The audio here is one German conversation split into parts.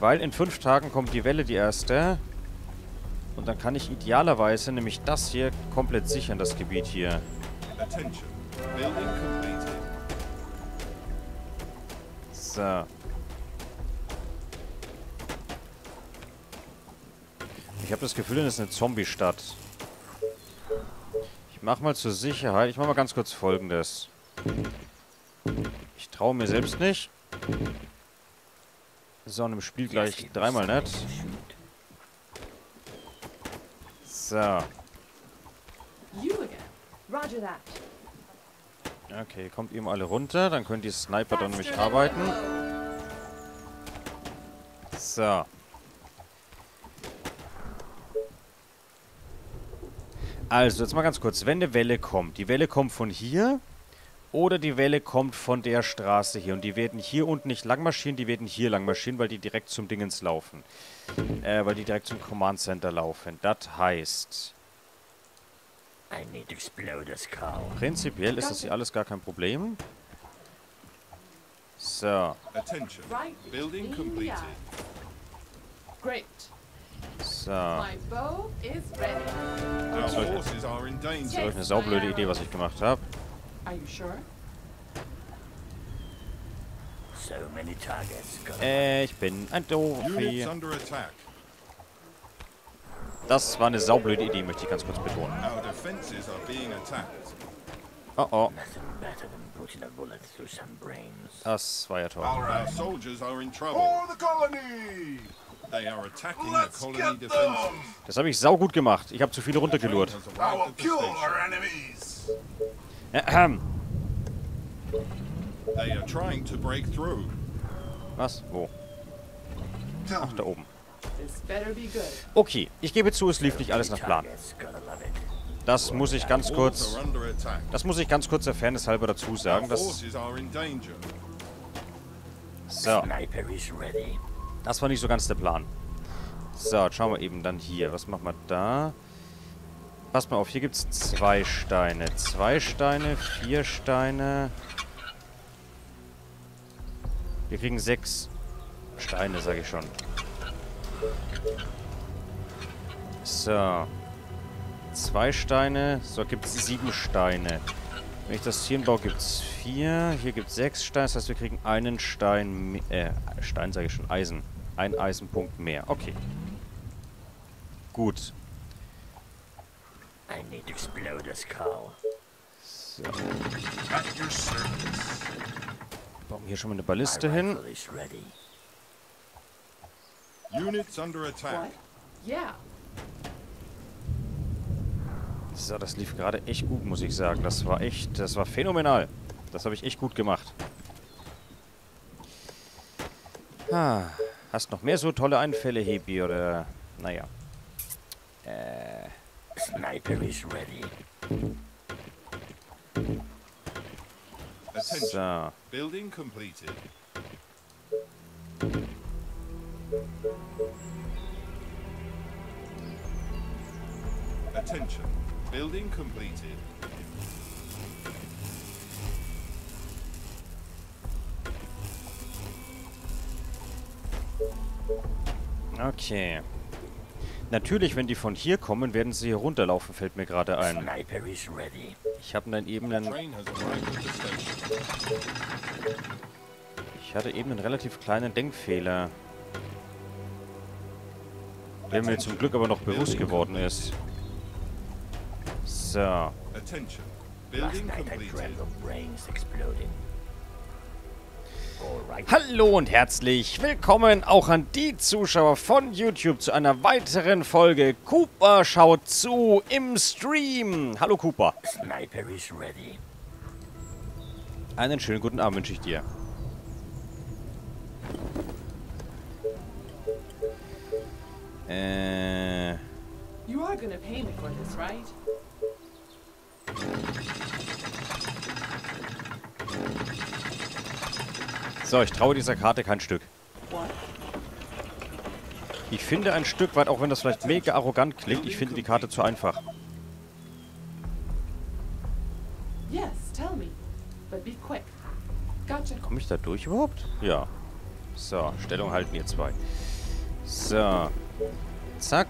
Weil in fünf Tagen kommt die Welle, die erste. Und dann kann ich idealerweise nämlich das hier komplett sichern, das Gebiet hier. So. Ich habe das Gefühl, das ist eine Zombie-Stadt. Ich mach mal zur Sicherheit. Ich mach mal ganz kurz folgendes. Ich traue mir selbst nicht. So, und im Spiel gleich dreimal nicht. So. You again. Roger that. Okay, kommt eben alle runter. Dann können die Sniper dann nämlich arbeiten. So. Also, jetzt mal ganz kurz. Wenn eine Welle kommt, die Welle kommt von hier oder die Welle kommt von der Straße hier. Und die werden hier unten nicht lang marschieren, die werden hier lang marschieren, weil die direkt zum Dingens laufen. Äh, weil die direkt zum Command Center laufen. Das heißt, prinzipiell ist das hier alles gar kein Problem. So. Attention. Right. Building in the completed. eye. Great. So. My bow is ready. Our Sorry. forces are in Das euch eine saublöde Idee, was ich gemacht habe. Are you sure? So many targets. Äh, ich bin ein Doofi. Units under attack. Das war eine saublöde Idee, möchte ich ganz kurz betonen. Our defenses are being attacked. Oh oh, nothing better than putting a bullet through some brains. das war ja toll. Our soldiers are in trouble. For the colony! They are attacking the Let's colony get defenses. Das habe ich saugut gemacht. Ich habe zu viele the station. our enemies! Ahem. They are trying to break through. Was? Wo? Ach, da oben. Okay, ich gebe zu, es lief nicht alles nach Plan. Das muss ich ganz kurz... Das muss ich ganz kurz der Fairness halber dazu sagen. Das, forces are in danger. so, Sniper is ready. das war nicht so ganz der Plan. So, jetzt schauen wir eben dann hier. Was machen wir da? Passt mal auf, hier gibt es zwei Steine. Zwei Steine, vier Steine. Wir kriegen sechs Steine, sage ich schon. So. Zwei Steine. So, gibt es sieben Steine. Wenn ich das hier baue, gibt es vier. Hier gibt es sechs Steine. Das heißt, wir kriegen einen Stein. Äh, Stein sage ich schon. Eisen. Ein Eisenpunkt mehr. Okay. Gut. I need to explode this cow. So. at your service. Bauen hier schon mal eine Balliste hin. Units under attack. Yeah. So, das lief gerade echt gut, muss ich sagen. Das war echt, das war phänomenal. Das habe ich echt gut gemacht. Ah, hast noch mehr so tolle Einfälle, Hebi, oder... Naja. Äh, Sniper is ready. Attention. so. Building completed. Attention. Building completed. Okay. Natürlich, wenn die von hier kommen, werden sie hier runterlaufen, fällt mir gerade ein. Ich habe dann eben einen... Ich hatte eben einen relativ kleinen Denkfehler. Der mir zum Glück aber noch bewusst geworden ist. So. Attention. Last Building night I completed. Hallo und herzlich willkommen auch an die Zuschauer von YouTube zu einer weiteren Folge Cooper schaut zu im Stream. Hallo Cooper. Sniper is ready. Einen schönen guten Abend wünsche ich dir. Äh, You are gonna pay me for this, right? So, ich traue dieser Karte kein Stück. Ich finde ein Stück weit, auch wenn das vielleicht mega arrogant klingt, ich finde die Karte zu einfach. Komme ich da durch überhaupt? Ja. So, Stellung halten ihr zwei. So. Zack.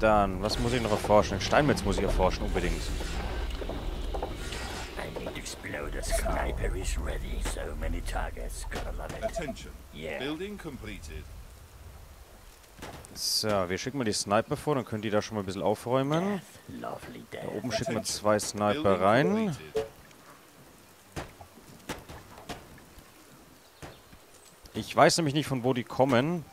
Dann, was muss ich noch erforschen? Steinmetz muss ich erforschen, unbedingt. I need to explode the sniper is ready. So many targets. Gotta love it. Attention. Yeah. Building completed. So, wir schicken mal die Sniper vor, dann können die da schon mal ein bisschen aufräumen. Da oben schicken wir zwei Sniper rein. Ich weiß nämlich nicht, von wo die kommen.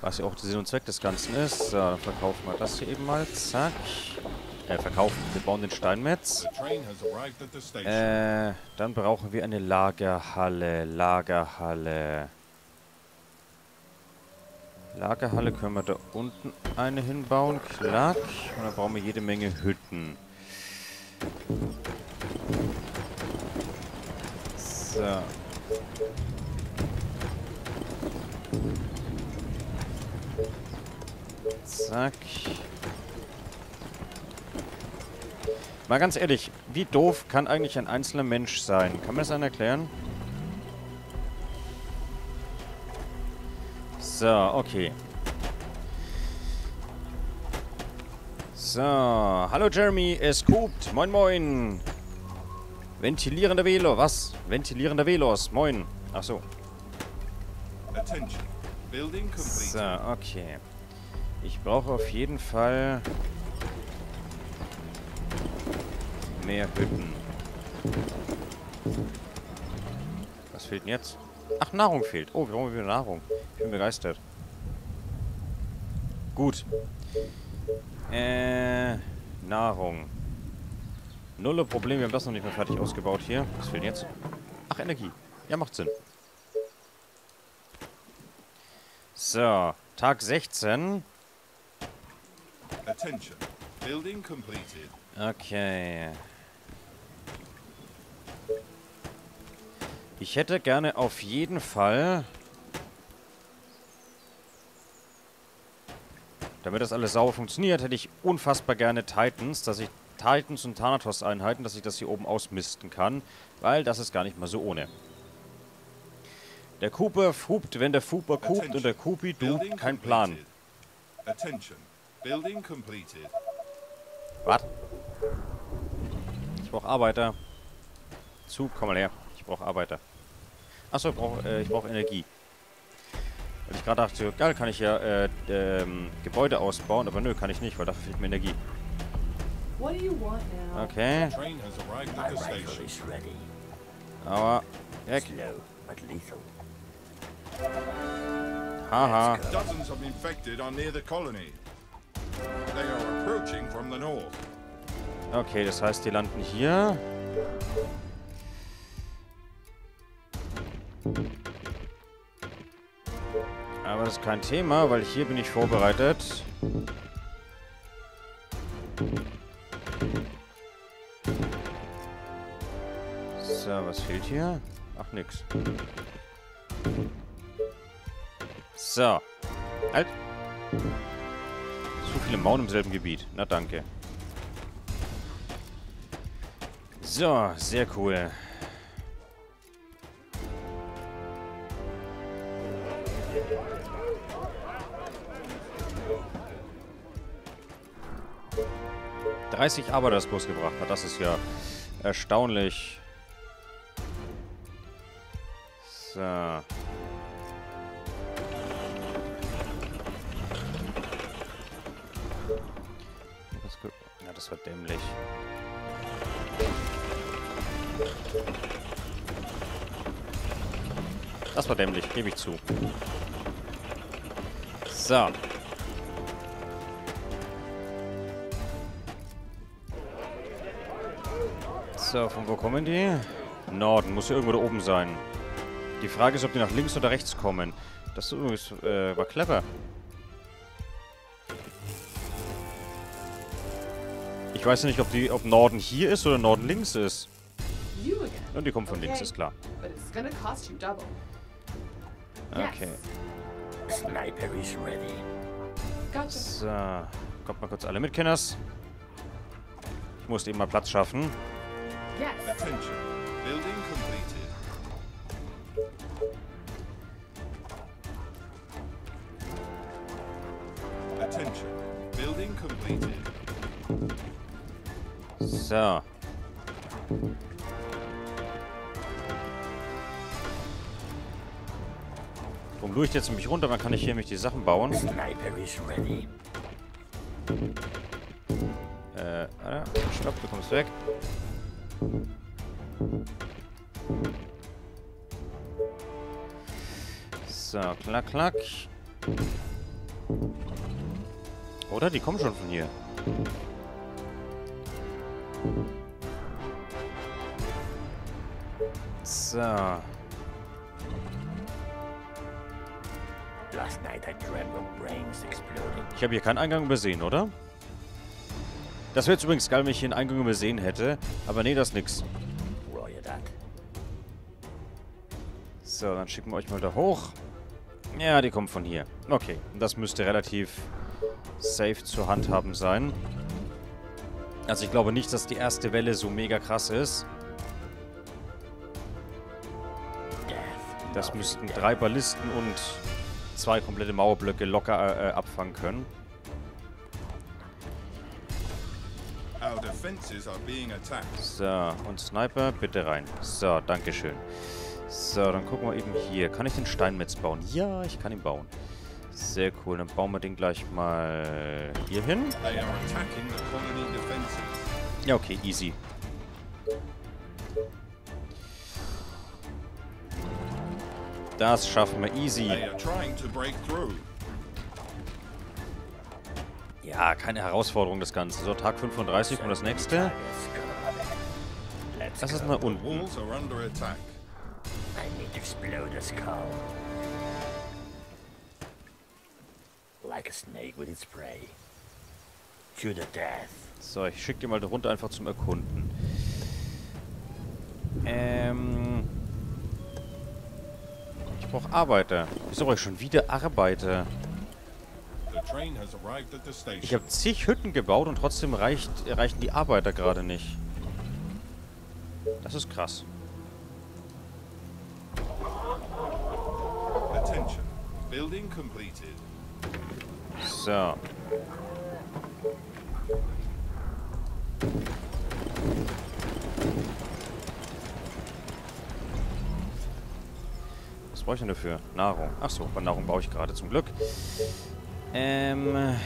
Was ja auch der Sinn und Zweck des Ganzen ist. So, dann verkaufen wir das hier eben mal. Zack. Äh, verkaufen. Wir bauen den Steinmetz. Äh, dann brauchen wir eine Lagerhalle. Lagerhalle. Lagerhalle können wir da unten eine hinbauen. Klack. Und dann brauchen wir jede Menge Hütten. So. Zack. Mal ganz ehrlich, wie doof kann eigentlich ein einzelner Mensch sein? Kann mir das einer erklären? So, okay. So, hallo Jeremy, es guckt. Moin, moin. Ventilierender Velo, was? Ventilierender Velos, moin. Ach so. So, okay. Ich brauche auf jeden Fall mehr Hütten. Was fehlt denn jetzt? Ach, Nahrung fehlt. Oh, wir brauchen wieder Nahrung. Ich bin begeistert. Gut. Äh, Nahrung. Nulle Problem, wir haben das noch nicht mehr fertig ausgebaut hier. Was fehlt denn jetzt? Ach, Energie. Ja, macht Sinn. So, Tag 16. Attention. Building completed. Okay. Ich hätte gerne auf jeden Fall... Damit das alles sauber funktioniert, hätte ich unfassbar gerne Titans, dass ich Titans und Thanatos-Einheiten, dass ich das hier oben ausmisten kann, weil das ist gar nicht mal so ohne. Der Cooper hupt, wenn der Fuper kupt und der Kupi dupt, kein Plan. completed. Attention. Building completed. Was? Ich brauche Arbeiter. Zug, komm mal her. Ich brauche Arbeiter. Achso, ich brauche äh, ich brauch Energie. Weil ich gerade dachte, geil, kann ich ja äh, ähm, Gebäude ausbauen, aber nö, kann ich nicht, weil dafür fehlt mir Energie. What do you want now? Okay, aber weg. Haha. Dozens of infected are near the colony. They are approaching from the north. Okay, das heißt, die landen hier. Das ist kein Thema, weil hier bin ich vorbereitet. So, was fehlt hier? Ach, nix. So. Halt. Zu viele Mauern im selben Gebiet. Na, danke. So, sehr cool. Dreißig Arbeiter das bloß gebracht hat. Das ist ja erstaunlich. So. Ja, das war dämlich. Das war dämlich, gebe ich zu. So. So, von wo kommen die? Norden, muss ja irgendwo da oben sein. Die Frage ist, ob die nach links oder rechts kommen. Das übrigens äh, war clever. Ich weiß ja nicht, ob, die, ob Norden hier ist oder Norden links ist. Und die kommen von links, Okay. ist klar. But it's gonna cost you double. Okay. Sniper is ready. Gotcha. So, kommt mal kurz alle mit, Kenners. Ich musste eben mal Platz schaffen. Yes. Attention. Building completed. Attention. Building completed. So. Drum durch jetzt nämlich runter, dann kann ich hier nämlich die Sachen bauen. Sniper is ready. Äh, stopp, du kommst weg. So, klack, klack. Oder? Die kommen schon von hier. So. Ich habe hier keinen Eingang übersehen, oder? Das wäre jetzt übrigens geil, wenn ich hier einen Eingang übersehen hätte. Aber nee, das ist nix. So, dann schicken wir euch mal da hoch. Ja, die kommen von hier. Okay, das müsste relativ safe zu handhaben sein. Also ich glaube nicht, dass die erste Welle so mega krass ist. Das müssten drei Ballisten und zwei komplette Mauerblöcke locker äh, abfangen können. So, und Sniper, bitte rein. So, dankeschön. So, dann gucken wir eben hier. Kann ich den Steinmetz bauen? Ja, ich kann ihn bauen. Sehr cool. Dann bauen wir den gleich mal hier hin. They are attacking the colony defenses. Ja, okay, easy. Das schaffen wir easy. Ja, keine Herausforderung das Ganze. So, Tag 35 und das nächste. Das ist nach unten. So, ich schicke dir mal da runter einfach zum Erkunden. Ähm... Ich brauche Arbeiter. Wieso brauche ich schon wieder Arbeiter? The train has arrived at the station. Ich habe zig Hütten gebaut und trotzdem reicht, reichen die Arbeiter gerade nicht. Das ist krass. So. Was brauche ich denn dafür? Nahrung. Achso, bei Nahrung baue ich gerade zum Glück. Ähm.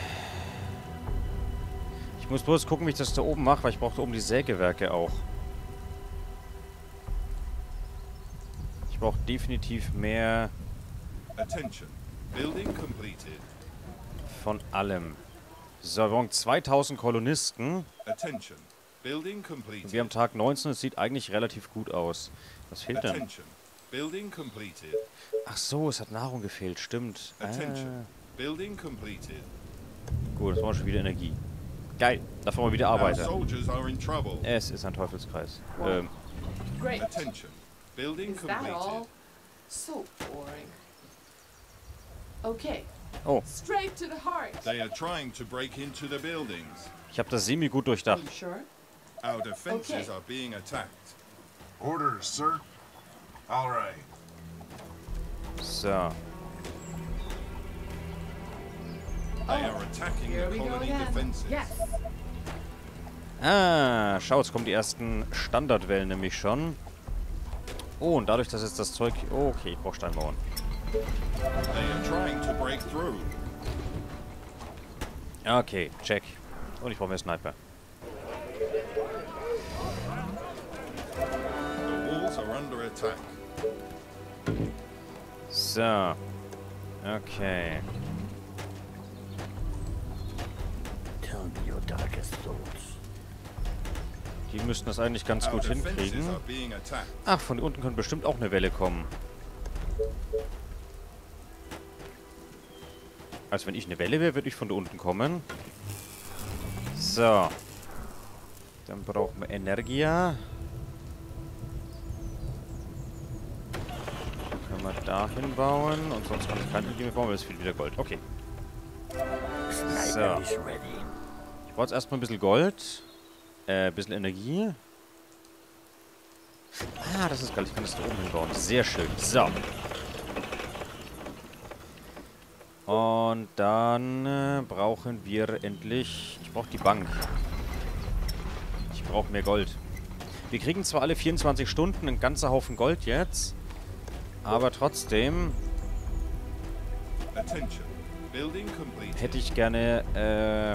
Ich muss bloß gucken, wie ich das da oben mache, weil ich brauche da oben die Sägewerke auch. Ich brauche definitiv mehr Attention. Building completed. von allem. So, wir brauchen 2000 Kolonisten. Completed. Wir haben Tag 19, es sieht eigentlich relativ gut aus. Was fehlt denn? Attention. Building completed. Ach so, es hat Nahrung gefehlt, stimmt. Attention. Ah, Building completed. gut, das war schon wieder Energie. Geil, da fahren wir wieder Arbeiter. Es ist ein Teufelskreis. Wow. Ähm, Great. Attention. Building Is that all? completed. So boring. Okay. Oh. Straight to the heart. They are trying to break into the buildings. ich habe das semi gut durchdacht. sure? Our defenses Okay. are being attacked. Orders, sir. All right. So. Ah, schau, jetzt kommen die ersten Standardwellen nämlich schon. Oh, und dadurch, dass jetzt das Zeug... Oh, okay, ich brauche Steinmauern. They are trying to break through. Okay, check. Und ich brauche mehr Sniper. The walls are under attack. So. Okay. Tell me your darkest thoughts. Die müssten das eigentlich ganz gut hinkriegen. Ach, von unten könnte bestimmt auch eine Welle kommen. Also wenn ich eine Welle wäre, würde ich von da unten kommen. So. Dann brauchen wir Energia. Können wir da hinbauen. Und sonst kann ich keine Energie mehr bauen, weil es fehlt wieder Gold. Okay. Sniper So. Ich brauche jetzt erstmal ein bisschen Gold. Äh, ein bisschen Energie. Ah, das ist geil. Ich kann das da oben hinbauen. Sehr schön. So. Und dann äh, brauchen wir endlich... Ich brauche die Bank. Ich brauche mehr Gold. Wir kriegen zwar alle 24 Stunden einen ganzen Haufen Gold jetzt. Aber trotzdem hätte ich gerne,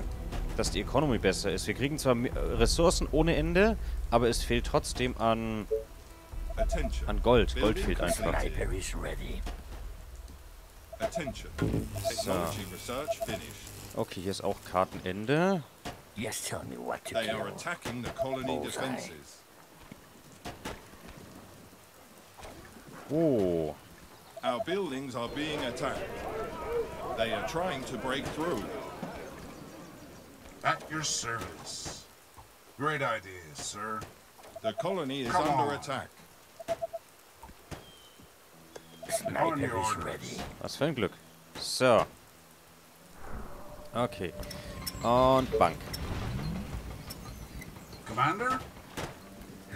äh, dass die Economy besser ist. Wir kriegen zwar me- Ressourcen ohne Ende, aber es fehlt trotzdem an, an Gold. Gold fehlt einfach. finished. Okay, hier ist auch Kartenende. Yes, tell me what to They are attacking the colony defenses. Oh, Our buildings are being attacked. They are trying to break through. At your service. Great ideas, sir. The colony is Come under on. attack. Sniper your is orders. ready. was für ein Glück. So. Okay. Und Bank. Commander?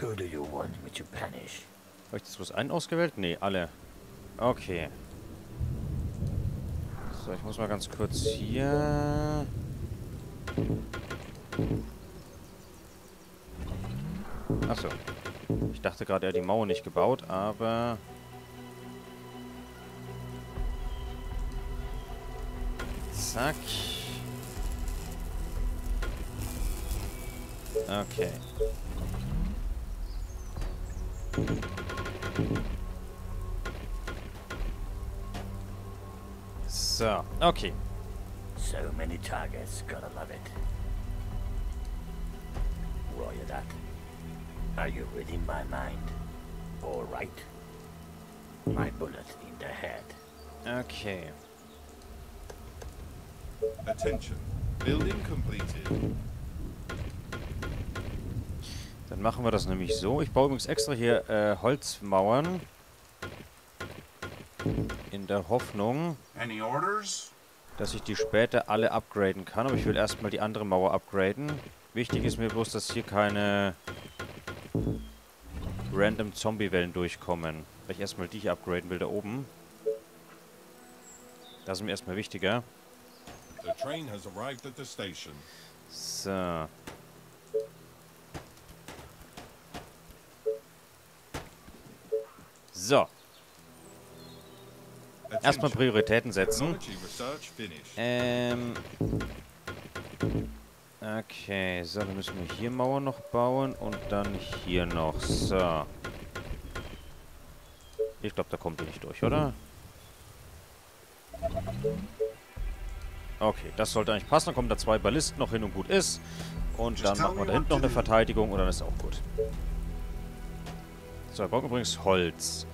Who do you want me to punish? Habe ich das bloß einen ausgewählt? Nee, alle. Okay. So, ich muss mal ganz kurz hier... Achso. Ich dachte gerade, er hat die Mauer nicht gebaut, aber... Zack. Okay. So, okay. So many targets, gotta love it. Roger that. Are you reading my mind? All right. My bullet in the head. Okay. Attention. Building completed. Dann machen wir das nämlich so. Ich baue übrigens extra hier äh, Holzmauern. In der Hoffnung, Any orders? Dass ich die später alle upgraden kann. Aber ich will erstmal die andere Mauer upgraden. Wichtig ist mir bloß, dass hier keine random Zombie-Wellen durchkommen. Weil ich erstmal die hier upgraden will, da oben. Das ist mir erstmal wichtiger. The train has arrived at the station. So. So, erstmal. Prioritäten setzen. Ähm. Okay, so, dann müssen wir hier Mauern noch bauen und dann hier noch. So. Ich glaube, da kommt ihr nicht durch, oder? Okay, das sollte eigentlich passen. Dann kommen da zwei Ballisten noch hin und gut ist. Und dann machen wir da hinten noch eine Verteidigung und dann ist auch gut. So, wir brauchen übrigens Holz.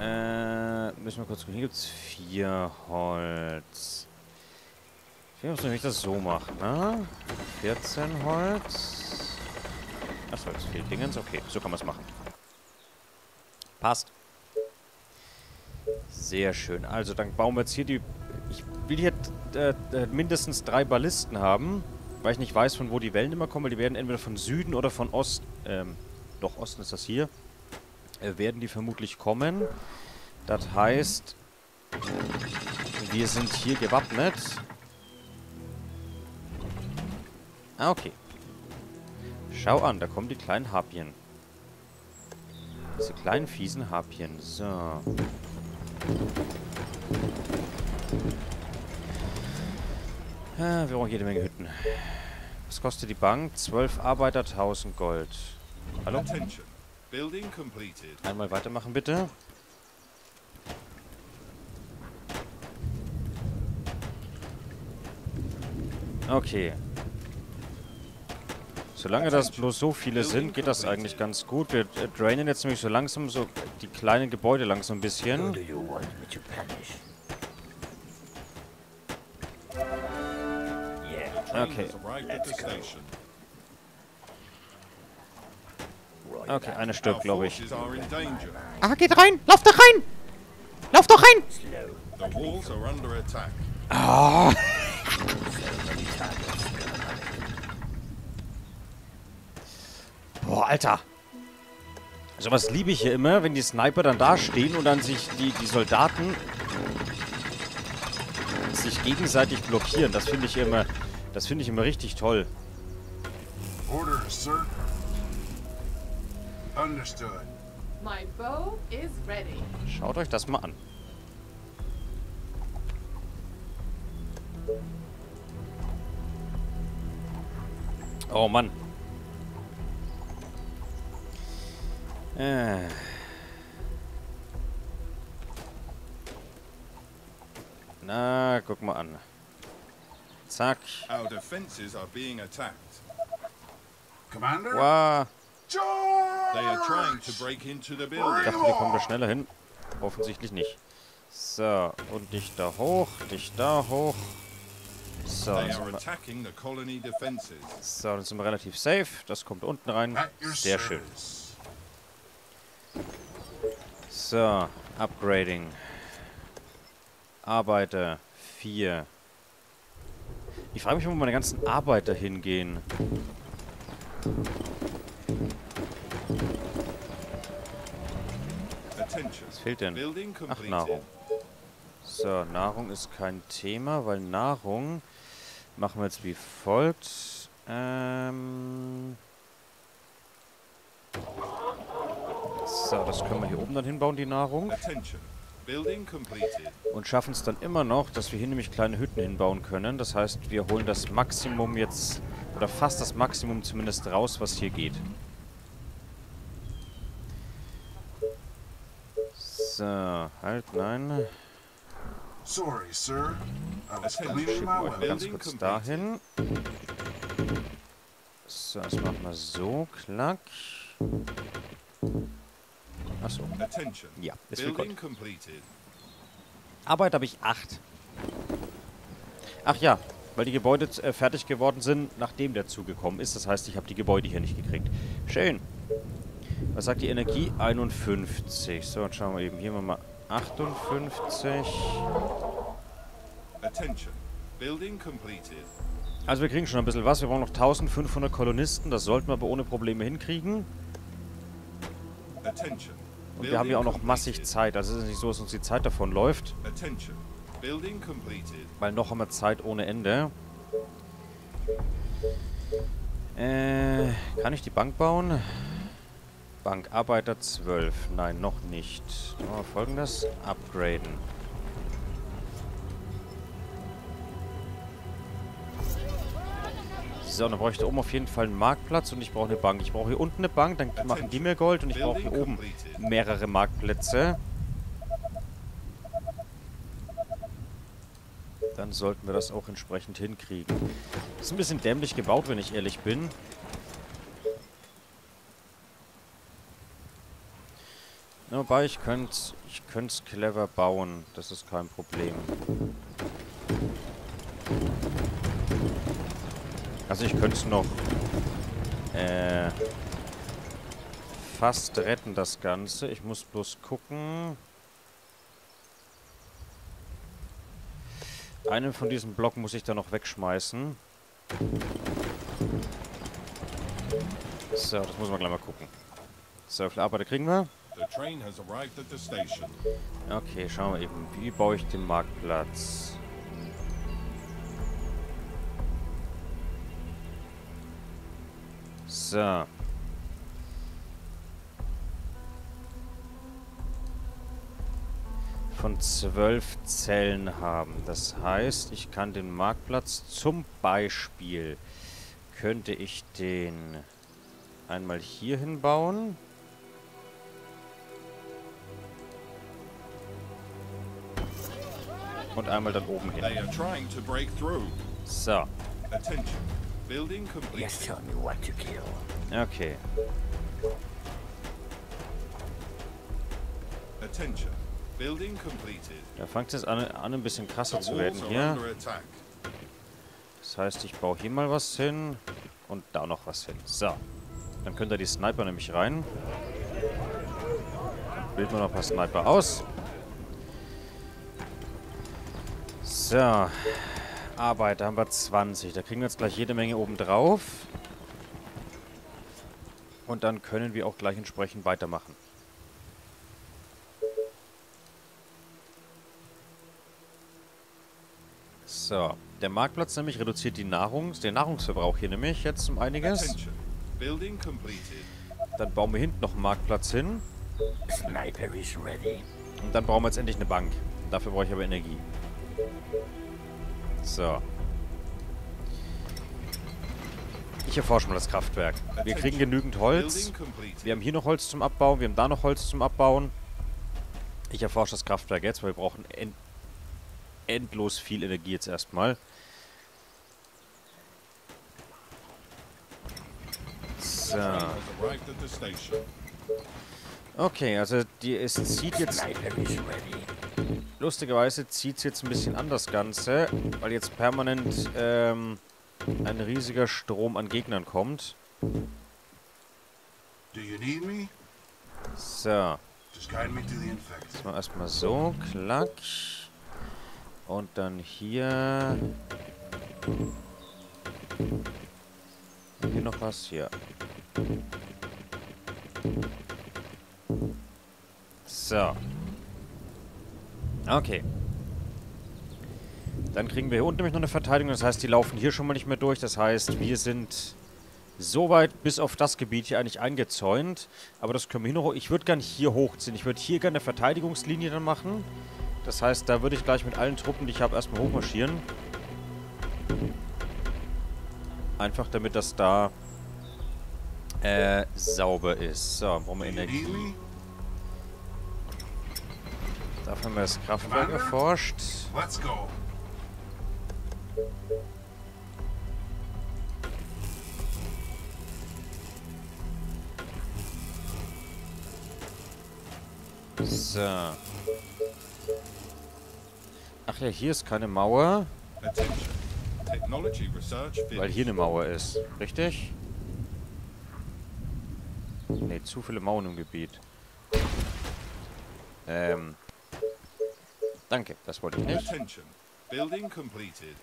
Äh, müssen wir kurz gucken. Hier gibt es vier Holz. Ich muss nämlich das so machen, ne? 14 Holz. Achso, jetzt fehlt Dingens. Okay, so kann man es machen. Passt. Sehr schön. Also, dann bauen wir jetzt hier die... Ich will hier äh, äh, mindestens drei Ballisten haben, weil ich nicht weiß, von wo die Wellen immer kommen, die werden entweder von Süden oder von Ost... Ähm, doch, Osten ist das hier. Äh, werden die vermutlich kommen. Das heißt, wir sind hier gewappnet. Ah, okay. Schau an, da kommen die kleinen Harpien. Diese kleinen fiesen Harpien. So. Ah, wir brauchen jede Menge Hütten. Was kostet die Bank? 12 Arbeiter, 1000 Gold. Hallo? Attention. Building completed. Einmal weitermachen, bitte. Okay. Solange das bloß so viele sind, geht das eigentlich ganz gut. Wir äh, drainen jetzt nämlich so langsam so die kleinen Gebäude langsam ein bisschen. do you want me to punish? Yeah, Train Okay. has arrived at the station. Roger Okay, eine stirbt, glaube ich. Ah, geht rein! Lauf doch rein! Lauf doch rein! It. Boah, Alter. Sowas liebe ich hier immer, wenn die Sniper dann da stehen und dann sich die, die Soldaten gegenseitig blockieren. Das finde ich immer, das finde ich immer richtig toll. Orders, sir. Understood. My bow is ready. Schaut euch das mal an. Oh Mann. Äh. Na, guck mal an. Zack. Our defenses are being attacked. Commander? Wow. Charge! They are trying to break into the Ich building. dachte, wir kommen da schneller hin. Offensichtlich nicht. So, und dich da hoch, dich da hoch. So, They dann are sind wir, attacking the colony defenses. so, dann sind wir relativ safe. Das kommt unten rein. Sehr schön. So, Upgrading. Arbeiter 4. Ich frage mich, wo meine ganzen Arbeiter hingehen. Was fehlt denn? Ach. Nahrung. So, Nahrung ist kein Thema, weil Nahrung machen wir jetzt wie folgt. Ähm so, das können wir hier oben dann hinbauen, die Nahrung. Und schaffen es dann immer noch, dass wir hier nämlich kleine Hütten hinbauen können. Das heißt, wir holen das Maximum jetzt, oder fast das Maximum zumindest raus, was hier geht. So, halt, nein. Sorry, sir. Ganz kurz dahin. So, das machen wir so. Klack. Achso. Ja, ist completed. Arbeit habe ich acht. Ach ja, weil die Gebäude äh, fertig geworden sind, nachdem der zugekommen ist. Das heißt, ich habe die Gebäude hier nicht gekriegt. Schön. Was sagt die Energie? 51. So, und schauen wir eben. Hier haben wir mal 58. Attention. Building completed. Also wir kriegen schon ein bisschen was. Wir brauchen noch 1500 Kolonisten. Das sollten wir aber ohne Probleme hinkriegen. Und wir haben ja auch noch massig. Zeit. Also es ist nicht so, dass uns die Zeit davon läuft. Weil noch haben wir Zeit ohne Ende. Äh, kann ich die Bank bauen? Bank, Arbeiter 12. Nein, noch nicht. Wir folgendes. Upgraden. So, dann brauche ich da oben auf jeden Fall einen Marktplatz und ich brauche eine Bank. Ich brauche hier unten eine Bank, dann machen die mir Gold und ich brauche hier oben mehrere Marktplätze. Dann sollten wir das auch entsprechend hinkriegen. Ist ein bisschen dämlich gebaut, wenn ich ehrlich bin. Wobei, ich könnte ich es clever bauen. Das ist kein Problem. Also ich könnte es noch äh, fast retten, das Ganze. Ich muss bloß gucken. Einen von diesen Blocken muss ich da noch wegschmeißen. So, das muss man gleich mal gucken. So, wie viele Arbeiter kriegen wir? Okay, schauen wir eben. Wie baue ich den Marktplatz? So. Von zwölf Zellen haben. Das heißt, ich kann den Marktplatz zum Beispiel, könnte ich den einmal hier hinbauen. Und einmal dann oben hin. They are trying to break through. So, Attention. Building completed. Just tell me what to kill. okay. Attention. Building completed. Da fängt es an, an, ein bisschen krasser zu werden hier. Das heißt, ich baue hier mal was hin und da noch was hin. So. Dann könnt ihr die Sniper nämlich rein. Bilden wir noch ein paar Sniper aus. So. Arbeiter haben wir 20. Da kriegen wir jetzt gleich jede Menge oben drauf. Und dann können wir auch gleich entsprechend weitermachen. So, der Marktplatz nämlich reduziert die Nahrungs den Nahrungsverbrauch hier nämlich jetzt um einiges. Dann bauen wir hinten noch einen Marktplatz hin. Sniper is ready. Und dann brauchen wir jetzt endlich eine Bank. Dafür brauche ich aber Energie. So. Ich erforsche mal das Kraftwerk. Wir kriegen genügend Holz. Wir haben hier noch Holz zum Abbauen. Wir haben da noch Holz zum Abbauen. Ich erforsche das Kraftwerk jetzt, weil wir brauchen end endlos viel Energie jetzt erstmal. So. Okay, also die, es zieht jetzt. Lustigerweise zieht es jetzt ein bisschen an das Ganze, weil jetzt permanent ähm, ein riesiger Strom an Gegnern kommt. Do you need me? So, Just guide me to the infect. jetzt mal erstmal so, klack. Und dann hier. Hier noch was, hier. So. Okay. Dann kriegen wir hier unten nämlich noch eine Verteidigung. Das heißt, die laufen hier schon mal nicht mehr durch. Das heißt, wir sind soweit bis auf das Gebiet hier eigentlich eingezäunt. Aber das können wir hier noch... Ich würde gerne hier hochziehen. Ich würde hier gerne eine Verteidigungslinie dann machen. Das heißt, da würde ich gleich mit allen Truppen, die ich habe, erstmal hochmarschieren. Einfach damit das da äh, sauber ist. So, brauchen wir Energie. Haben wir das Kraftwerk erforscht. Let's go. So. Ach ja, hier ist keine Mauer, weil hier eine Mauer ist. Richtig? Ne, zu viele Mauern im Gebiet. Ähm. Danke, das wollte ich nicht. Attention. Building completed.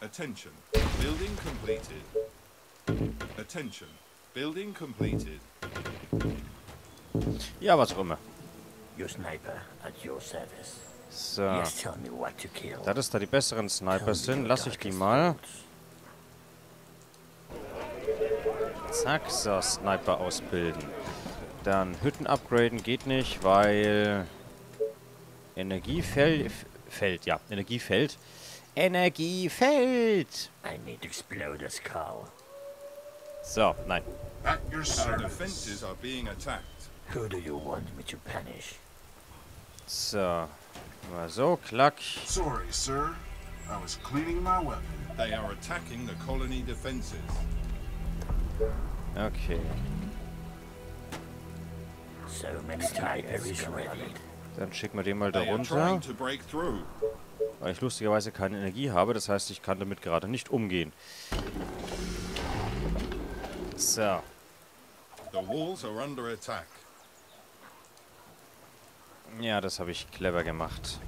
Attention. Building completed. Attention. Building completed. Ja, was auch immer. Your sniper at your service. So. Yes, tell me what to kill. Da das da die besseren Snipers sind, lasse ich die mal. Zack, so, Sniper ausbilden. Dann Hütten upgraden geht nicht, weil Energie fällt, fällt, ja, Energie fällt. Energie fällt! I need to explode a skull. So, nein. At your Our service. defenses are being attacked. Who do you want me to punish? So, mal so, klack. Sorry, sir. I was cleaning my weapon. They are attacking the colony defenses. Okay, So many is ready. Dann schicken wir den mal da runter, weil ich lustigerweise keine Energie habe. Das heißt, ich kann damit gerade nicht umgehen. So, The walls are under attack. Ja, das habe ich clever gemacht.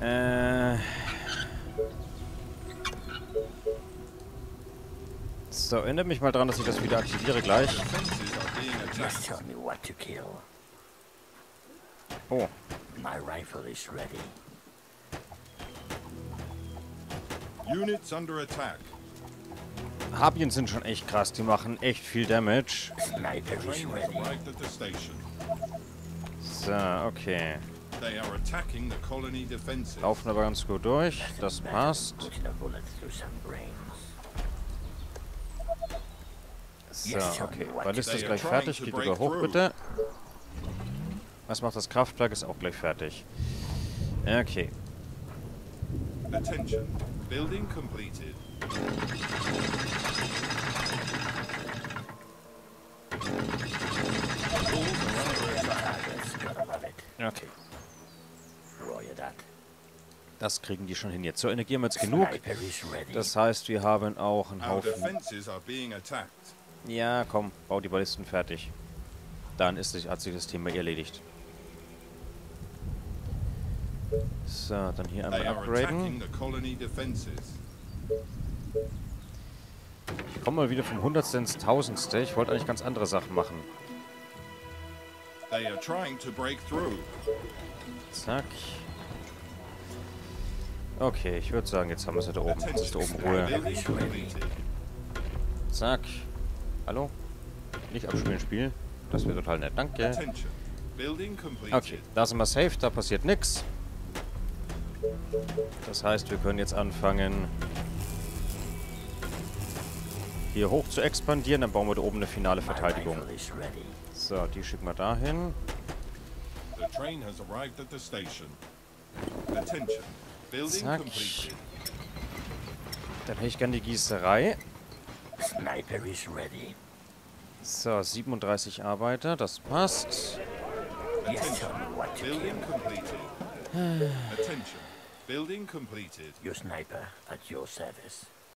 Äh. So, erinnert mich mal dran, dass ich das wieder aktiviere gleich. Just tell me what to kill. Oh, My rifle is ready. Units under attack. Harpien sind schon echt krass. Die machen echt viel Damage. Sniper is ready. So, okay. They are attacking the colony defenses. Laufen aber ganz gut durch. Das passt. So, okay. Balliste ist they gleich fertig. Geht über hoch, bitte. Was macht das Kraftwerk? Ist auch gleich fertig. Okay. Attention. Building completed. Okay. Das kriegen die schon hin. Jetzt zur Energie haben wir jetzt genug. Das heißt, wir haben auch einen Haufen... Ja, komm, bau die Ballisten fertig. Dann ist sich, hat sich das Thema erledigt. So, dann hier einmal upgraden. Ich komme mal wieder vom Hundertste ins Tausendste. Ich wollte eigentlich ganz andere Sachen machen. Zack. Okay, ich würde sagen, jetzt haben wir sie da oben. Jetzt ist da oben Ruhe. Zack. Hallo? Nicht abspielen, Spiel. Das wäre total nett. Danke. Okay, da sind wir safe. Da passiert nichts. Das heißt, wir können jetzt anfangen, hier hoch zu expandieren. Dann bauen wir da oben eine finale Verteidigung. So, die schicken wir dahin. The train has arrived at the station. Attention. Building Zack. Dann hätte ich gerne die Gießerei. Sniper is ready. So, 37 Arbeiter, das passt. Attention. Building completed. Your sniper at your service.